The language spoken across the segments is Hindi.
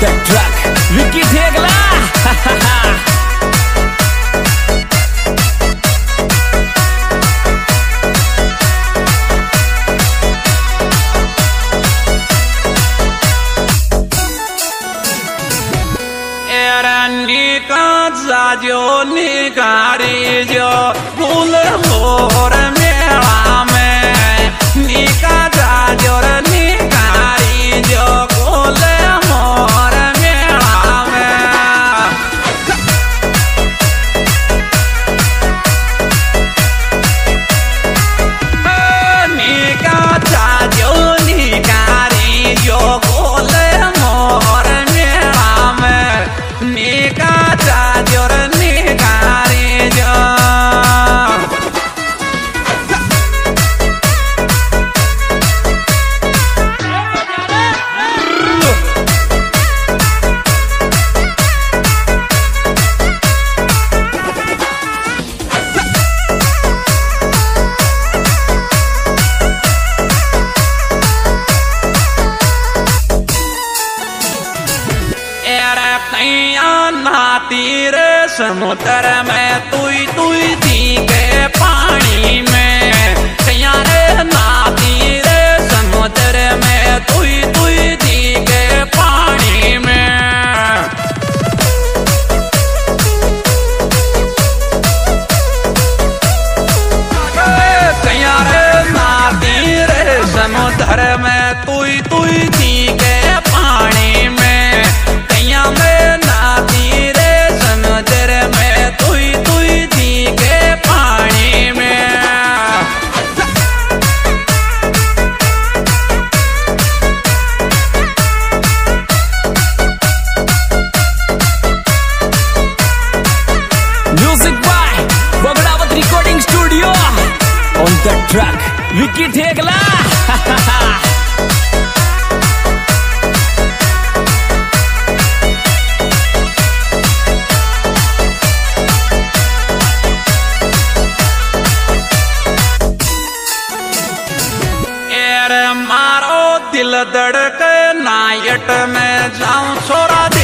the track Vicky ठेगला Erannika zadio nikari jo gul mor mela कैया नाती रे समुद्र में तुई तुई दी के पानी में। कैया रे नाती रे समुद्र में तुई तुई दी के पानी में। कैया रे नाती रे समुद्र में तुई तुई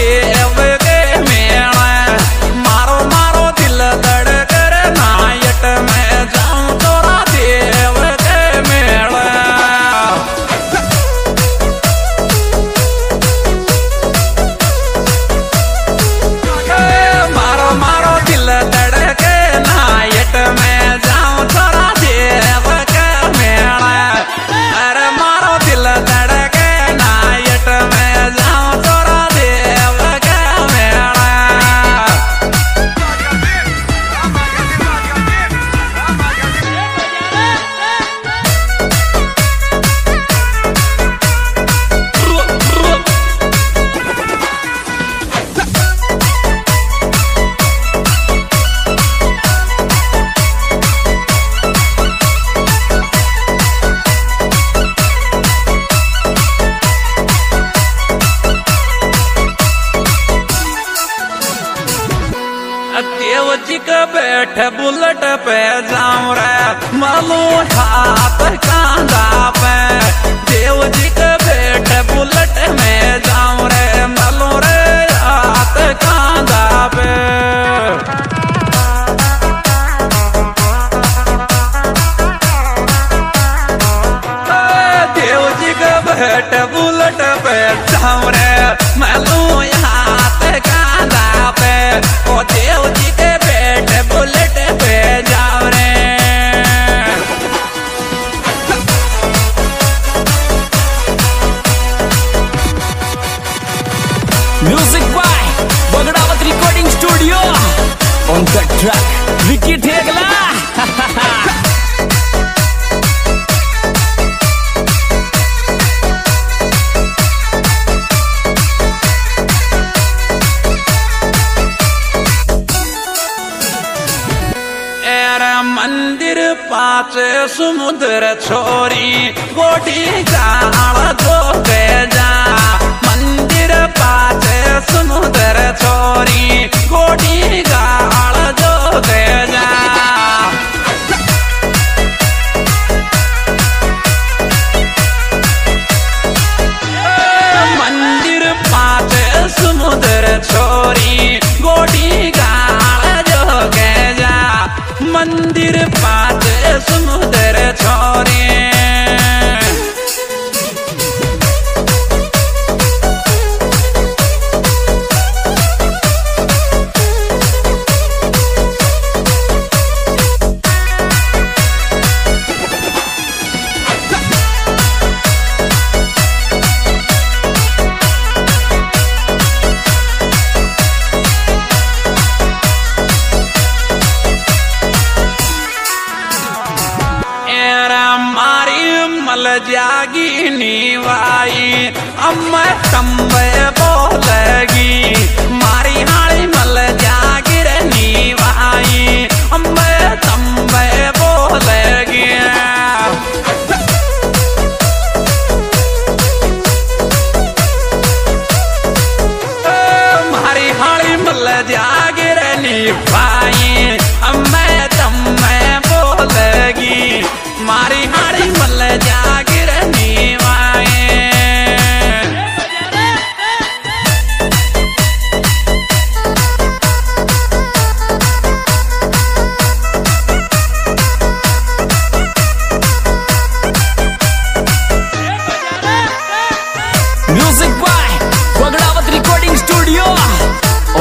छोरा का बैठ बुलेट पे जाऊ रे। मालूम हाथ कांधा पे। देव जी का बैठ ठेगला एर मंदिर पाच समुद्र छोरी गोटी दो जा। मंदिर पाच समुद्र छोरी गोटी गाल जो दे जा। जागी नीवाई। अम्मा तम्बे बोलेगी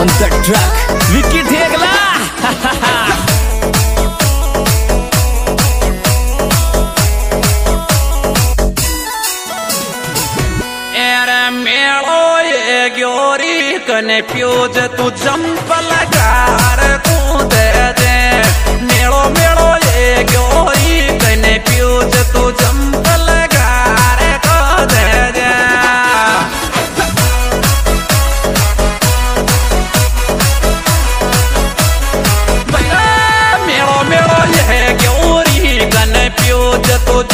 on the track विक्की ठेकला मेळो ये गोरी कने प्योज तू जंपल जो जतो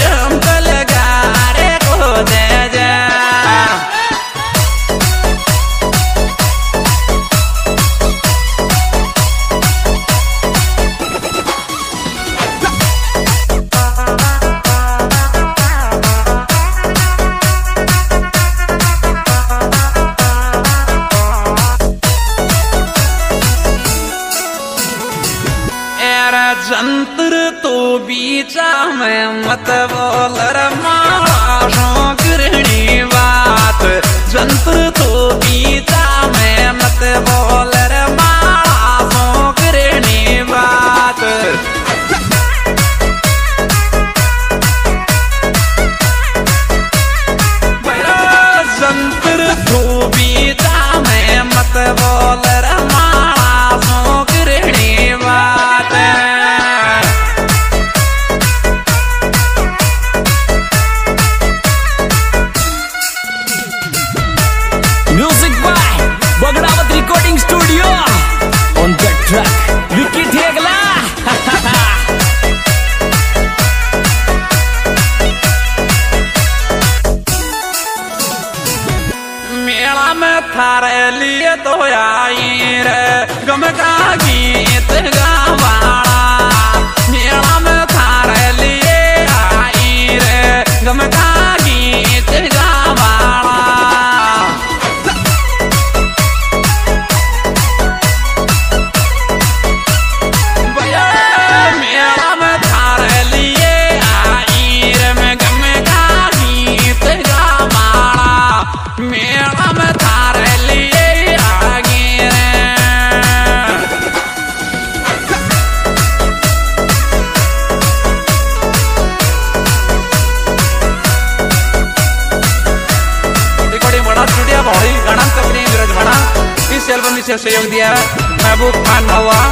I'm. siap-siap dia mabuk Allah.